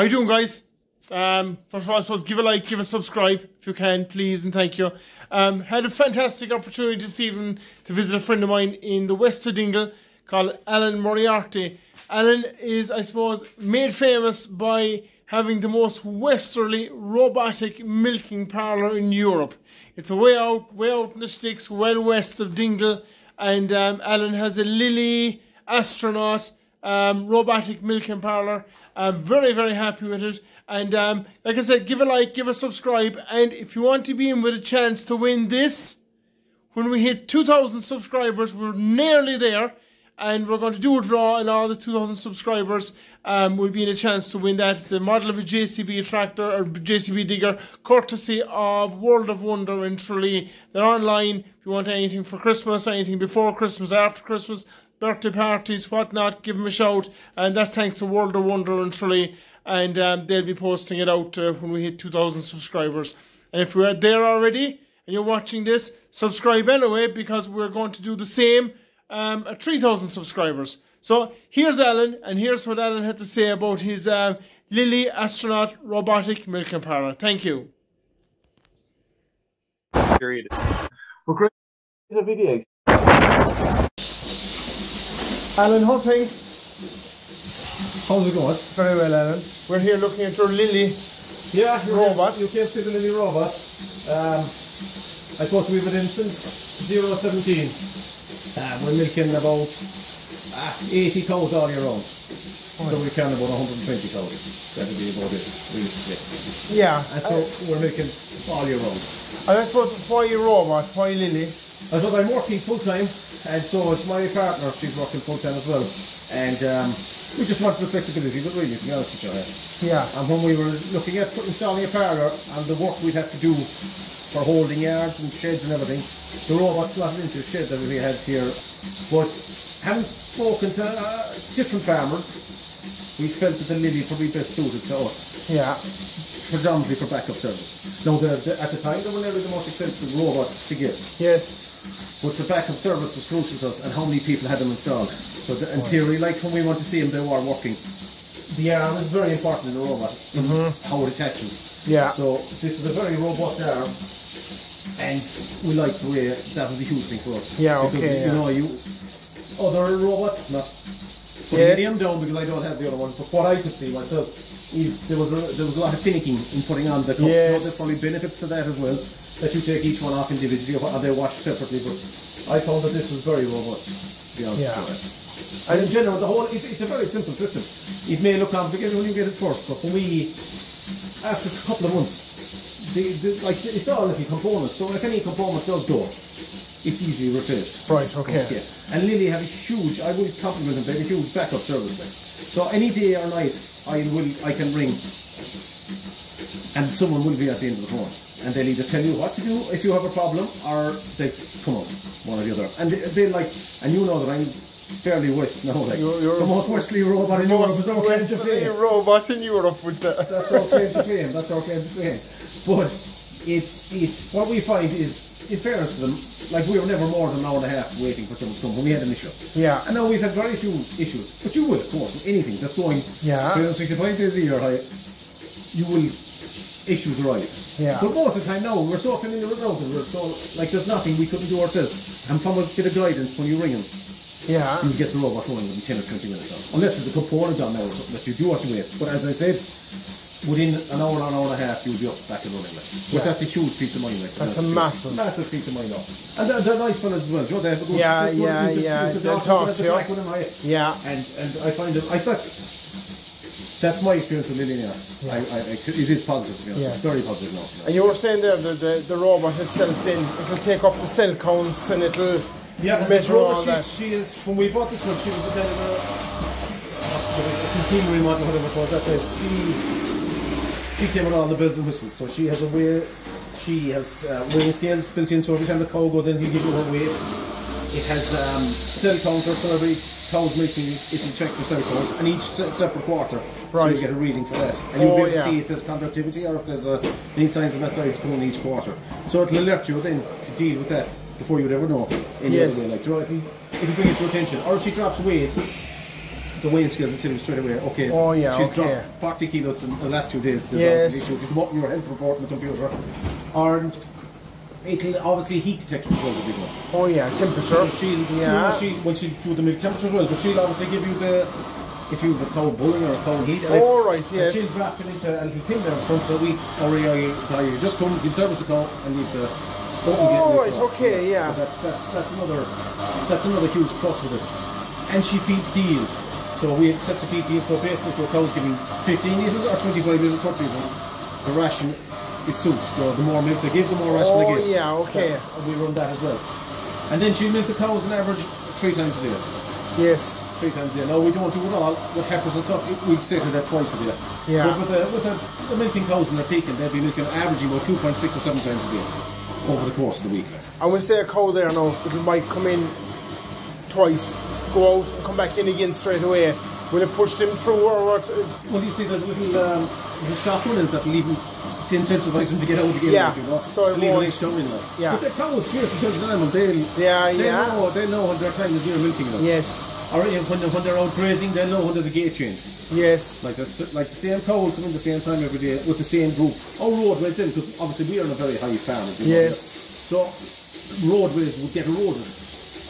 How you doing, guys? Um, first of all, I suppose give a like, give a subscribe if you can, please, and thank you. Um, had a fantastic opportunity this evening to visit a friend of mine in the west of Dingle called Alan Moriarty. Alan is, I suppose, made famous by having the most westerly robotic milking parlour in Europe. It's a way out, way out in the sticks, well west of Dingle, and um, Alan has a Lely astronaut um, robotic milking parlour. I'm very, very happy with it. And um, like I said, give a like, give a subscribe, and if you want to be in with a chance to win this, when we hit 2,000 subscribers, we're nearly there, and we're going to do a draw, and all the 2,000 subscribers um, will be in a chance to win that. It's a model of a JCB tractor or JCB digger, courtesy of World of Wonder in Tralee. They're online if you want anything for Christmas, anything before Christmas, after Christmas, birthday parties, whatnot, give them a shout. And that's thanks to World of Wonder and Tralee. And um, they'll be posting it out uh, when we hit 2,000 subscribers. And if we're there already and you're watching this, subscribe anyway because we're going to do the same um, at 3,000 subscribers. So here's Alan, and here's what Alan had to say about his uh, Lely Astronaut Robotic Milking Parlour. Thank you. Period. We're great. The video. Alan, how things? How's it going? Very well, Alan. We're here looking at your Lely. Yeah, Robot. You came to see the Lely robot. Um, I suppose we've been in since 017. Uh, we're milking about ah, 80 cows all year round. So we can about 120 cows. That'll be about it, realistically. Yeah. And so we're milking all year round. And I suppose why you robot? Why Lely? I thought I'm working full time, and so is my partner. She's working full time as well. And um, we just wanted the flexibility, but really, to be honest with you. Yeah. And when we were looking at installing a parlour and the work we'd have to do for holding yards and sheds and everything, the robot slotted into a shed that we had here. But having spoken to uh, different farmers, we felt that the Lely probably best suited to us, Yeah. predominantly for backup service. Now, the, the, at the time, they were nearly the most expensive robot to get. Yes. But the backup service was crucial to us and how many people had them installed. So the, in theory, like when we want to see them, they were working. The arm is very important in the robot, in how it attaches. Yeah. So this is a very robust arm, and we like the way that was a huge thing for us. Yeah, Because, okay, You yeah. know, you other robot, not putting Yes. down because I don't have the other one. But what I could see myself is there was a, there was a lot of finicking in putting on the cups. Yes. there's probably benefits to that as well. That you take each one off individually and they're washed separately. But I found that this was very robust. To be honest Yeah. with you. And in general, the whole it's, it's a very simple system. It may look complicated when you get it first, but when we after a couple of months, the, the, like it's all little components. So if any component does go, it's easily replaced. Right, okay. Yeah. And Lely have a huge, I would compliment them, they have a huge backup service like. So any day or night, I will, I can ring and someone will be at the end of the phone. And they'll either tell you what to do if you have a problem or they come out, one or the other. And they, they like, and you know that I'm fairly west now, like, You're- you're- the most westerly robot in Europe is our claim to fame. robot in Europe would say. That's our claim to fame. That's our claim to fame. But it's it's what we find is, in fairness to them, like we were never more than an hour and a half waiting for someone to come when we had an issue. Yeah. And now we've had very few issues. But you will, of course, with anything that's going Yeah. 365 days a year, I, you will issues arise. Yeah. But most of the time now, we're so familiar with routing, we're so like there's nothing we couldn't do ourselves. And from a bit of guidance when you ring them, Yeah. you get the robot running within 10 or 20 minutes now. Unless there's a component on there or something that you do have to wait. But as I said, within an hour, an hour and a half, you'll be up back and running. Like. But Yeah. that's a huge piece of money. Like, That's a huge- massive- massive piece of money now. And they're, they're nice fellas as well. You know, they have a good, Yeah, good- good- yeah, good- good- yeah, good doctor, talk good to you. back with them, I- Yeah. And and I find it, I that's that's my experience with Lely now. I, I, I, it is positive to be honest. Yeah. It's very positive now. And you were saying there the, the, the robot itself then it'll take up the cell counts and it'll Yeah, and this measure all robot, that. she is, when we bought this one, she was a kind of a, a team remodel, whatever it was that day. She, she came with all the bells and whistles, so she has a way, she has uh, weighing scales built in, so every time the cow goes in, you give you her weight. It has um, cell counters, so every cow's milking, it will check the cell count, and each separate quarter, so you get a reading for that. And you'll Oh, be able yeah. to see if there's conductivity or if there's uh, any signs of mastitis coming in each quarter. So it'll alert you then to deal with that before you'd ever know any Yes. other way. Like, draw- it'll, it'll bring it to attention. Or if she drops weight, the weighing scales and tell you straight away, okay, Oh, yeah, she's okay. dropped 40 kilos in the last two days. There's Yes. obviously an issue. You come up in your health report on the computer, and it'll obviously heat detection as well as a big one. Oh yeah, temperature. So she'll, you Yeah. know, she, well, she'll do the milk temperature as well, but she'll obviously give you the, if you have a cow bulling or a cow heat. and Oh, if- right, and yes. she'll drop it into a little thing there in front of the week, or you, you, you just come, you service the cow and leave the open Oh, gate right, for okay, yeah. So that, that's, that's another, that's another huge plus with it. And she feeds to yield. So we set the feed to yield, so basically if your cow's giving 15 litres or 25 litres or 30 litres, the ration is suits. So the more milk they give, the more ration Oh, they give. yeah, okay. And we run that as well. And then she'll milk the cows on average three times a day. Yes. Three times a day. No, we don't do it all. With heifers and stuff, we'd set her that twice a day. Yeah. But with the, with the, the milking cows and they're peaking, they'll be milking averaging about 2.6 or 7 times a day over the course of the week. I will say a cow there now that it might come in twice, go out and come back in again straight away. Will it push them through or what? Well, you see, there's a little, um, little shop in it that'll even to incentivize them to get out again. Yeah, you know, so it leave won't- in. Yeah. But the cows, fierce intelligent animal, they'll, Yeah, they yeah. know, they know when their time is near milking them. Yes. Or when, they're, when they're out grazing, they know when there's a gate change. Yes. Like this, like the same cow will come in the same time every day with the same group. Our roadways in, because obviously we are on a very high farm. as you know, Yes. So roadways would get a eroded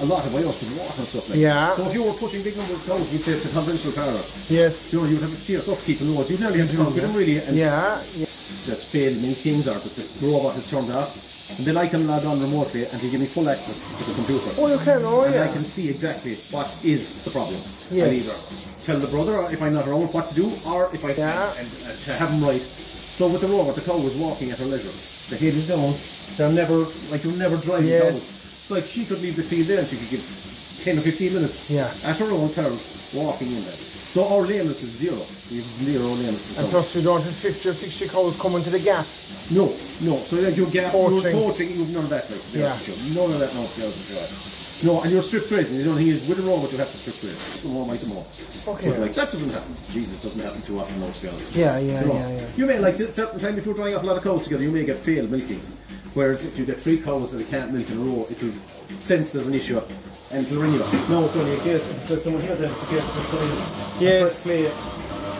a lot by us with water and stuff like Yeah. that. So if you were pushing big numbers of cows, we'd say it's a conventional farmer. Yes. You know, you'd have a fierce upkeep and roads. You'd nearly have to conquer them really. And Yeah. yeah. there's failed things or but the robot has turned off. And then I can log on remotely and they give me full access to the computer. Oh, you can. Oh, And I can see exactly what is the problem. Yes. Tell the brother if I'm not around what to do, or if I Yeah. and, and, to have him right. So with the robot, the cow was walking at her leisure. The head is down. They're never like you're never driving Yes. cows. Like she could leave the field there and she could give ten or fifteen minutes Yeah. at her own peril walking in there. So our lameness is zero. We have zero lameness. And plus, you don't have 50 or 60 cows coming to the gap. No, no. So like your gap, Poaching. your poaching, you've none of that. Like, Yeah. you. None of that. No, to be honest with you. No, and you're strip grazing. The only thing is with a robot you have to strip graze. The more might the more. Okay. But like that doesn't happen. Jesus, doesn't happen too often. No, to be honest. Yeah, yeah, You know, yeah, yeah. You may like at certain time if you're drying off a lot of cows together, you may get failed milkings. Whereas if you get three cows that you can't milk in a row, it'll sense there's an issue up and it'll ring you up. No, it's only a case. If there's someone here, then it's a case of putting Yes. press play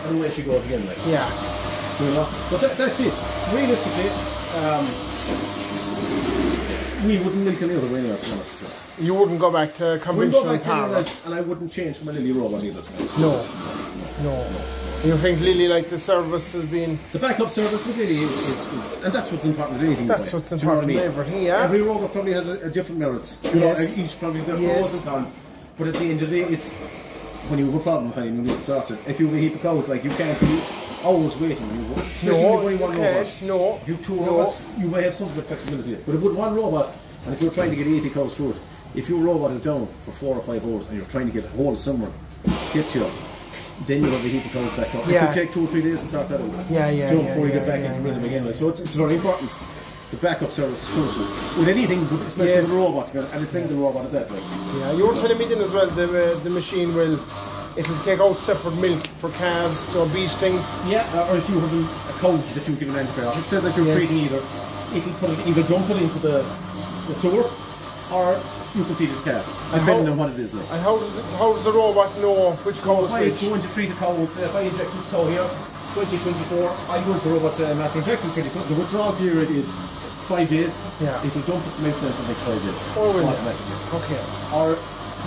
and away she goes again. Like. Yeah. You know? But that, that's it. Realistically, um, we wouldn't milk any other way anyway, to be honest with You wouldn't go back to you. Go conventional back to power. that, and I wouldn't change from a Lely robot either. No. No. You think Lely, like the service has been. The backup service with Lely is, is, is and that's what's important with anything. That's what's Do you know what important with everything, yeah. Every robot probably has a, a different merits. You Yes. know, each probably their Yes. pros and cons. But at the end of the day, it's when you have a problem, honey, you need it sorted. If you have a heap of cows, like you can't be hours waiting. You, No, you one can't. robot. No. If you have two No. robots, you may have some of the flexibility. But if with one robot, and if you're trying to get 80 cows through it, if your robot is down for four or five hours and you're trying to get a hold of someone, get you, then you'll have of cows back up. Yeah. It could take two or three days to start that out. Yeah, yeah, Do it yeah, before you get back yeah, into yeah. rhythm again. Like, so it's, it's very important. The backup service is crucial. With anything, but especially Yes. with a robot, and a single robot at that. Like. Yeah, you were telling me then as well the, uh, the machine will. It'll take out separate milk for calves or bee stings. Yeah, uh, or if you have a, cow that you give an antibiotics, say that you're Yes. treating either, it'll put it, either dump it into the, the sewer, or you it to calf, depending how- on what it is like. And how does it, how does the robot know which cow is If I which? go in to treat the cow, say if I inject this cow here, 2024, I go into the robot say I'm after injecting 2024, the withdrawal period is five days, Yeah. it'll dump its then for the next five days. Oh, will it? automatically. Okay. Or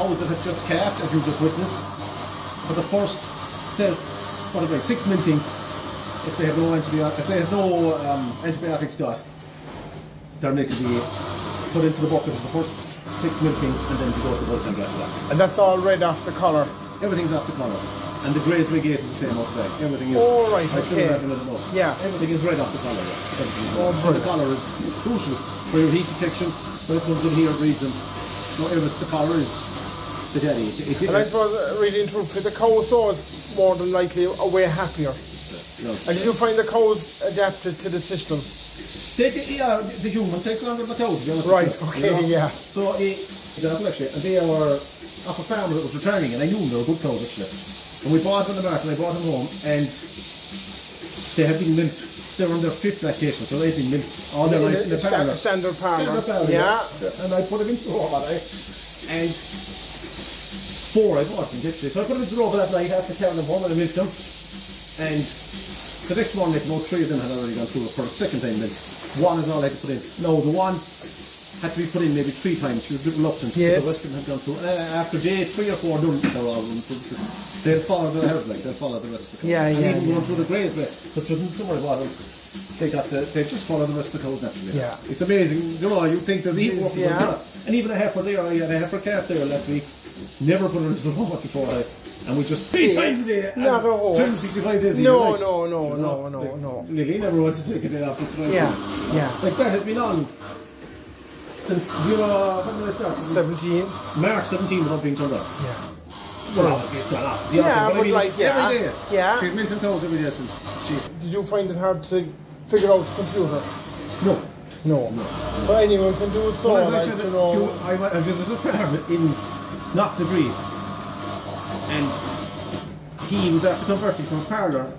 cows that have just calved, as you just witnessed, for the first set, what they, six milkings, if they have no antibiotic, if they have no um, antibiotics got, their milk will be put into the bucket for the first six milkings and then to go to the bulk tank after that. And that's all read off the collar. Everything's off the collar. And the we get is the same off the back. Everything is. All right, I okay. have added another. Yeah. Everything is read off the collar. Yeah. Oh, right. so the collar is crucial for your heat detection. When it comes in here, them. So every, the collar is the daddy. It, it, And I suppose, uh, really in truth, the cow so is more than likely a way happier. And did you find the cows adapted to the system? They, they, yeah, the human takes longer than the cow, to be honest Right, okay, you know? yeah. So, eh, example actually, and they were off a farm that was returning, and I knew them, they were good cows actually. And we bought them in the market, and I brought them home, and they have been milked. They were on their fifth lactation, so they've been milked all their life in the farm. standard. Standard farm, Yeah. And I put them into the robot, eh? and four I bought them literally. So I put them into the robot that night after carrying them home and I milked them. And the next one, like, about three of them had already gone through it for a second time. Then one is all I had to put in. No, the one had to be put in maybe three times. She was a bit reluctant. Yes. The rest of them had gone through. Uh, after day three or four done, they're all run through the system. They'll follow the herd, like, they'll follow the rest of the cows. Yeah, and yeah, even yeah. going through the bit, because there's somewhere it. They got the, they just follow the rest of the cows naturally. Yeah. It's amazing. You know, you think that the heat work yeah. And even a heifer there, I had a heifer calf there last week. Never put her into the robot before. I, and we just three Yeah. times a day. Not and a 365 days a year. No, like, no, no, you no, know, no, like, no. Lely never wants to take a day off. That's what I Yeah, yeah. Like that has been on since you know when did I start? 17. March 17 without being turned on. Yeah. Well, obviously it's gone. The Yeah, opposite, but I mean, like, yeah, every day. yeah. She's milking cows every day since she. Did you find it hard to figure out the computer? No. No. No. But anyone can do it so, Well, as I like, said, you know. to- I, visited a farm in Knock Degree, and he was after converting from a parlour,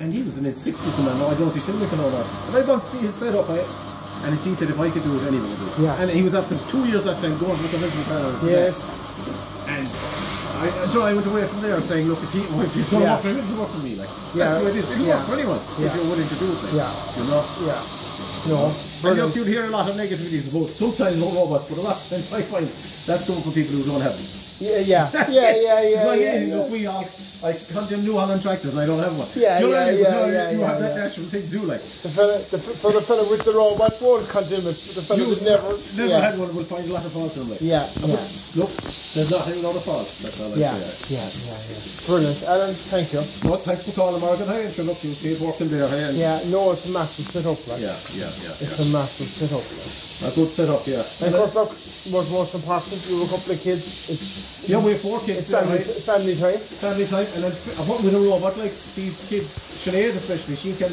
and he was in his 60s and I know don't see and all that. And I want to see his setup, I, and he said if I could do it, anyone would do it. Yeah. And he was after two years that time going to the conventional parlour. Yes. And I, so I went away from there saying, look, if, he, well, if he's going to Yeah. work for him, it'll work for me. Like, Yeah. That's the way it is. It'll Yeah. work for anyone Yeah. if you're willing to do it. Like, Yeah. You know? Yeah. No. And you, you'll hear a lot of negativities about sometimes about robots, but a lot of times I find that's coming from people who don't have them. Yeah, yeah. That's yeah, it. yeah, It's yeah, like yeah, anything. yeah. Look, we all, I come to New Holland tractors and I don't have one. Yeah, do you know yeah, I mean? Yeah, no, uh, yeah, you yeah, have that natural thing to do, like. The fella, the, so the fella with the robot won't continue, but the fella You that never, never yeah. had one will find a lot of faults in. Like. Yeah, But yeah, Look, there's nothing not a fault. That's all I yeah, say. yeah, yeah, yeah. Brilliant, Alan. Thank you. Well, thanks for calling, Morgan. Hey, and sure, look, you see it working there. Hey, Yeah, no, it's a massive setup, like. yeah, yeah, yeah. It's yeah. a massive setup. Like. A good setup, yeah. And of course, look, what's most important, you have a couple of kids. It's, Yeah, we have four kids. it's family, right? family time. family time, and then what with a robot like these kids, Sinead especially, she can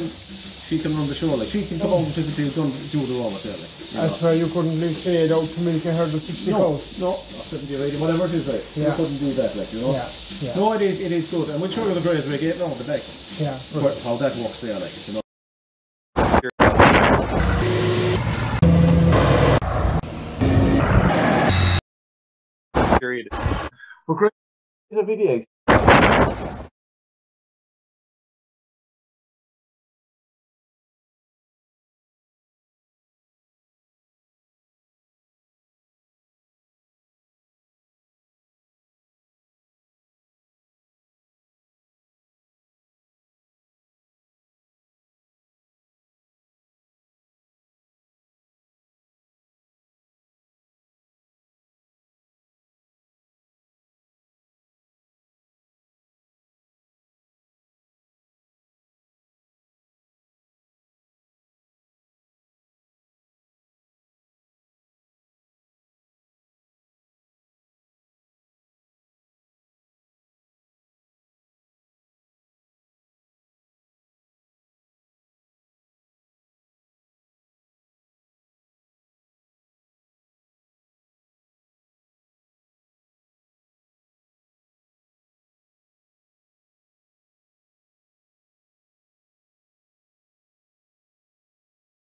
she can run the show. Like she can come oh. out and physically done, do the robot there. Like, you know. swear you couldn't leave Sinead out to milk a herd of 60 no, cows. no, couldn't be ready. Whatever it is, like you couldn't do that. Like you know. Yeah, yeah. No, it is it is good, and we'll show you the greys we get now the back. Yeah, But how that works there, like you know. Period. Well, great. It's a video.